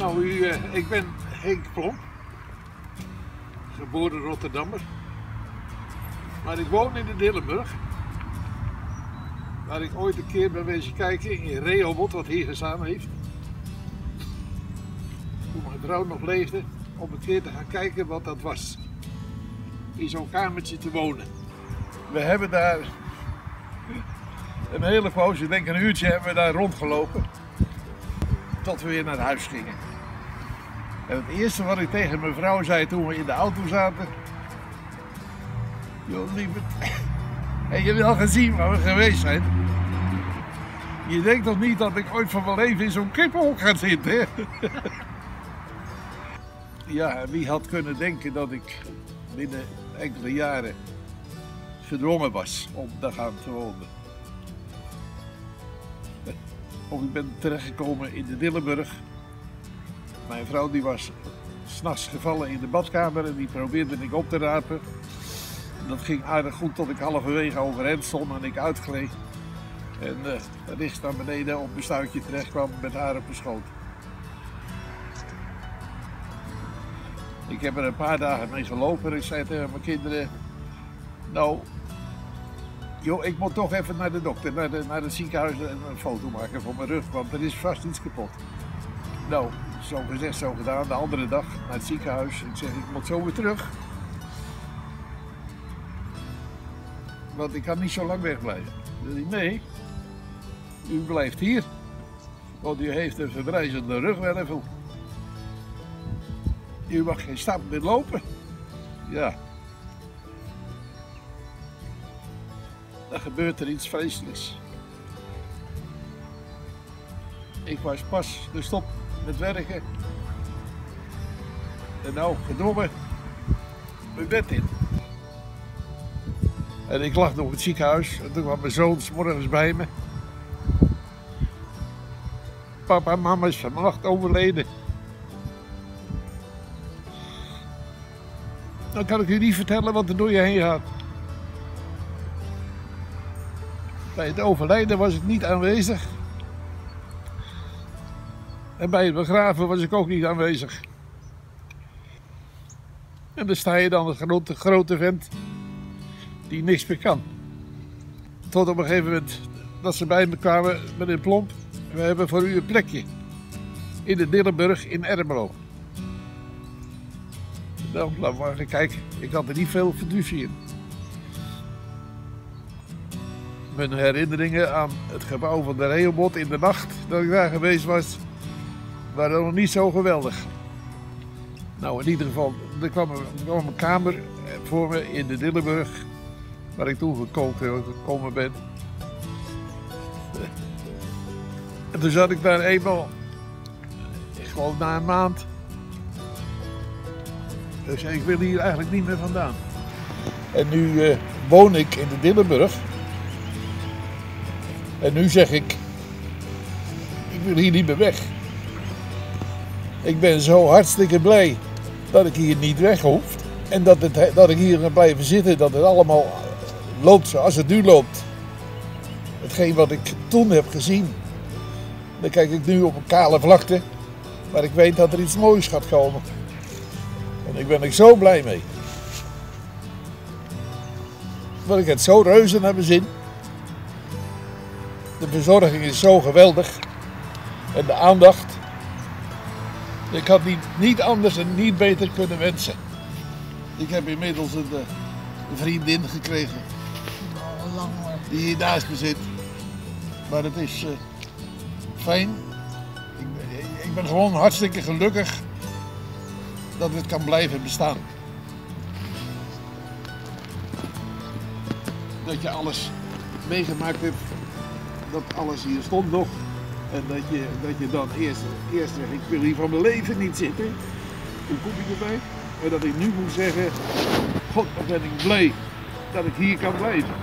Nou, eh, ik ben Henk Plomp, geboren Rotterdammer. Maar ik woon in de Dillenburg. Waar ik ooit een keer ben wezen kijken in Rehoboth, wat hier gestaan heeft. Toen mijn vrouw nog leefde, om een keer te gaan kijken wat dat was. In zo'n kamertje te wonen. We hebben daar een hele poos, ik denk een uurtje, hebben we daar rondgelopen. Tot we weer naar huis gingen. En het eerste wat ik tegen mijn vrouw zei toen we in de auto zaten. Joh, lieverd. Heb je wel gezien waar we geweest zijn? Je denkt toch niet dat ik ooit van mijn leven in zo'n kippenhok ga zitten, hè? Ja, wie had kunnen denken dat ik binnen enkele jaren gedwongen was om daar gaan te wonen. Of ik ben terechtgekomen in de Dillenburg. Mijn vrouw die was s'nachts gevallen in de badkamer en die probeerde ik op te rapen. Dat ging aardig goed tot ik halverwege overeind stond en ik uitgleed. En uh, naar beneden op een stuitje terecht kwam met haar op de schoot. Ik heb er een paar dagen mee gelopen en ik zei tegen mijn kinderen, nou, joh, ik moet toch even naar de dokter, naar, naar het ziekenhuis en een foto maken van mijn rug, want er is vast iets kapot. Nou, zo gezegd, zo gedaan. De andere dag naar het ziekenhuis. Ik zeg, ik moet zo weer terug. Want ik kan niet zo lang wegblijven. Nee, u blijft hier. Want u heeft een verbrijzende rugwervel. U mag geen stap meer lopen. Ja. Dan gebeurt er iets vreselijks. Ik was pas gestopt met werken. En nou, gedwongen, mijn bed in. En ik lag nog in het ziekenhuis. En toen kwam mijn zoon s morgens bij me. Papa en mama is vannacht overleden. Dan kan ik u niet vertellen wat er door je heen gaat. Bij het overlijden was ik niet aanwezig. En bij het begraven was ik ook niet aanwezig. En dan sta je dan een grote, grote vent die niks meer kan. Tot op een gegeven moment dat ze bij me kwamen met een plomp. We hebben voor u een plekje in de Dillenburg in Ermelo. Dan laat maar gaan kijken. Ik had er niet veel fiducie in. Mijn herinneringen aan het gebouw van de Rehoboth in de nacht dat ik daar geweest was, waren nog niet zo geweldig. Nou, in ieder geval, er kwam, er een kamer voor me in de Dillenburg, waar ik toen gekomen ben. En toen zat ik daar eenmaal, ik geloof na een maand. Dus ik wil hier eigenlijk niet meer vandaan. En nu uh, woon ik in de Dillenburg. En nu zeg ik, ik wil hier niet meer weg. Ik ben zo hartstikke blij dat ik hier niet weg hoef. En dat, dat ik hier ga blijven zitten, dat het allemaal loopt zoals het nu loopt. Hetgeen wat ik toen heb gezien. Dan kijk ik nu op een kale vlakte, maar ik weet dat er iets moois gaat komen. En ik ben er zo blij mee. Want ik het zo reuze naar mijn zin. De verzorging is zo geweldig. En de aandacht. Ik had niet, niet anders en niet beter kunnen wensen. Ik heb inmiddels een, een vriendin gekregen. Die hier naast me zit. Maar het is uh, fijn. Ik ben, ik ben gewoon hartstikke gelukkig dat het kan blijven bestaan. Dat je alles meegemaakt hebt, dat alles hier stond nog. En dat je, dat je dan eerst, eerst zegt, ik wil hier van mijn leven niet zitten. Hoe kom je erbij? En dat ik nu moet zeggen, god wat ben ik blij dat ik hier kan blijven.